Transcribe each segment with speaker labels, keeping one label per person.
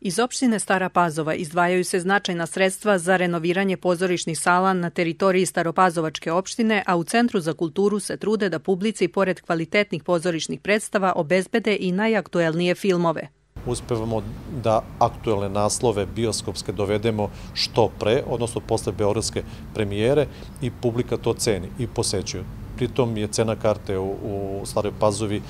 Speaker 1: Iz opštine Stara Pazova izdvajaju se značajna sredstva za renoviranje pozorišnih sala na teritoriji Staropazovačke opštine, a u Centru za kulturu se trude da publici, pored kvalitetnih pozorišnih predstava, obezbede i najaktuelnije filmove.
Speaker 2: Uspevamo da aktuelne naslove bioskopske dovedemo što pre, odnosno posle beogradske premijere i publika to ceni i posećuju. Pritom je cena karte u Staroj Pazovi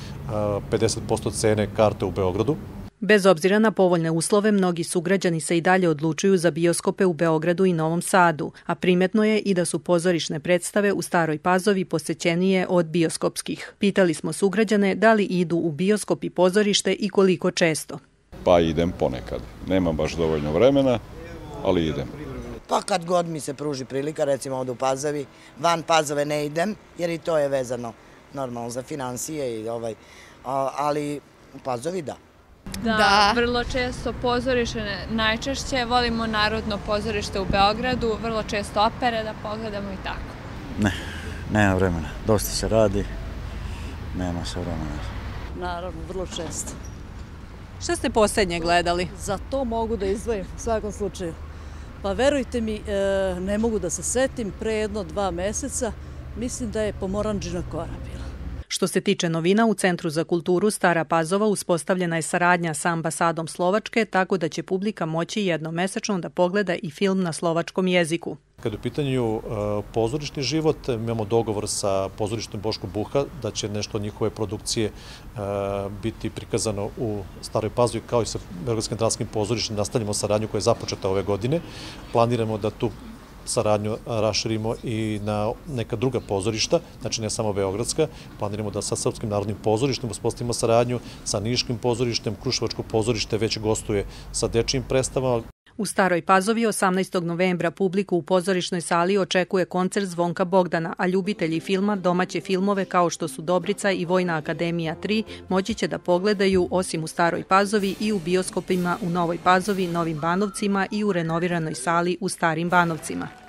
Speaker 2: 50% cene karte u Beogradu,
Speaker 1: Bez obzira na povoljne uslove, mnogi sugrađani se i dalje odlučuju za bioskope u Beogradu i Novom Sadu, a primetno je i da su pozorišne predstave u Staroj Pazovi posećenije od bioskopskih. Pitali smo sugrađane da li idu u bioskop i pozorište i koliko često.
Speaker 3: Pa idem ponekad. Nemam baš dovoljno vremena, ali idem.
Speaker 4: Pa kad god mi se pruži prilika, recimo ovde u Pazavi, van Pazove ne idem, jer i to je vezano normalno za financije i ovaj, ali u Pazovi da.
Speaker 5: Da, da, vrlo često pozorište, najčešće volimo Narodno pozorište u Beogradu, vrlo često opere da pogledamo i tako.
Speaker 6: Ne, nema vremena. Dosta se radi, nema se vremena.
Speaker 7: Naravno, vrlo često.
Speaker 1: Šta ste poslednje gledali?
Speaker 7: Za to mogu da izdvojim, u svakom slučaju. Pa verujte mi, e, ne mogu da se setim, pre jedno dva meseca, mislim da je Pomoranđina kora bila.
Speaker 1: Što se tiče novina, u Centru za kulturu Stara Pazova uspostavljena je saradnja sa ambasadom Slovačke, tako da će publika moći jednomesečno da pogleda i film na slovačkom jeziku.
Speaker 2: Kada je u pitanju uh, pozorišni život, imamo dogovor sa pozorištem Boško Buha da će nešto njihove produkcije uh, biti prikazano u Staroj Pazovi kao i sa Beogradskim teatrarskim pozorištem. Nastavljamo saradnju koja je započeta ove godine. Planiramo da tu saradnju raširimo i na neka druga pozorišta, znači ne samo Beogradska. Planiramo da sa Srpskim narodnim pozorištem uspostavimo saradnju, sa Niškim pozorištem, Kruševačko pozorište već gostuje sa dečijim predstavama.
Speaker 1: U Staroj Pazovi 18. novembra publiku u pozorišnoj sali očekuje koncert Zvonka Bogdana, a ljubitelji filma domaće filmove kao što su Dobrica i Vojna akademija 3 moći će da pogledaju osim u Staroj Pazovi i u bioskopima u Novoj Pazovi, Novim Banovcima i u renoviranoj sali u Starim Banovcima.